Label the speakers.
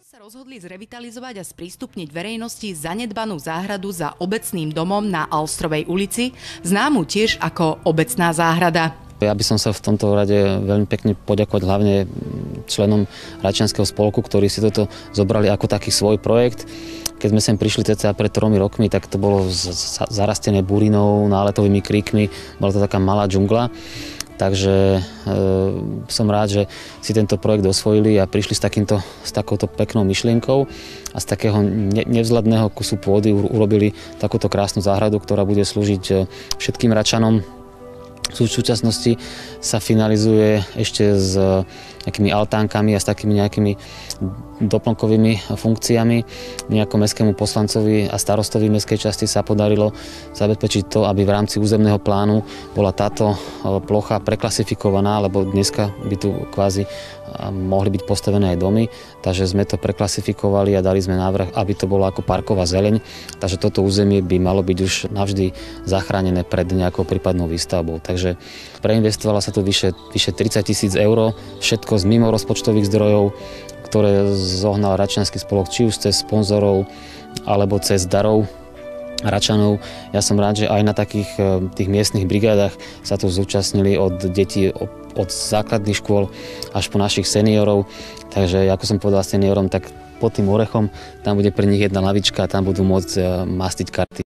Speaker 1: sa rozhodli zrevitalizovať a sprístupniť verejnosti zanedbanú záhradu za obecným domom na Alstrovej ulici, známu tiež ako obecná záhrada.
Speaker 2: Ja by som sa v tomto rade veľmi pekne poďakovať hlavne členom Račianského spolku, ktorí si toto zobrali ako taký svoj projekt. Keď sme sem prišli cca pred tromi rokmi, tak to bolo zarastené burinou, náletovými kríkmi, bola to taká malá džungla. Takže e, som rád, že si tento projekt osvojili a prišli s, takýmto, s takouto peknou myšlienkou a z takého ne, nevzhľadného kusu pôdy urobili takúto krásnu záhradu, ktorá bude slúžiť e, všetkým račanom. V súčasnosti sa finalizuje ešte s nejakými altánkami a s takými nejakými doplnkovými funkciami. Mne ako mestskému poslancovi a starostovi mestskej časti sa podarilo zabezpečiť to, aby v rámci územného plánu bola táto e, plocha preklasifikovaná, lebo dneska by tu kvázi e, mohli byť postavené aj domy, takže sme to preklasifikovali a dali sme návrh, aby to bolo ako parková zeleň, takže toto územie by malo byť už navždy zachránené pred nejakou prípadnou výstavbou. Takže preinvestovala sa tu vyše, vyše 30 tisíc eur, všetko z mimo rozpočtových zdrojov, ktoré zohnal Račianský spolok či už cez sponzorov alebo cez darov Račanov. Ja som rád, že aj na takých eh, tých miestnych brigádach sa tu zúčastnili od detí od základných škôl až po našich seniorov. Takže ako som povedal seniorom, tak pod tým orechom tam bude pre nich jedna lavička a tam budú môcť eh, mastiť karty.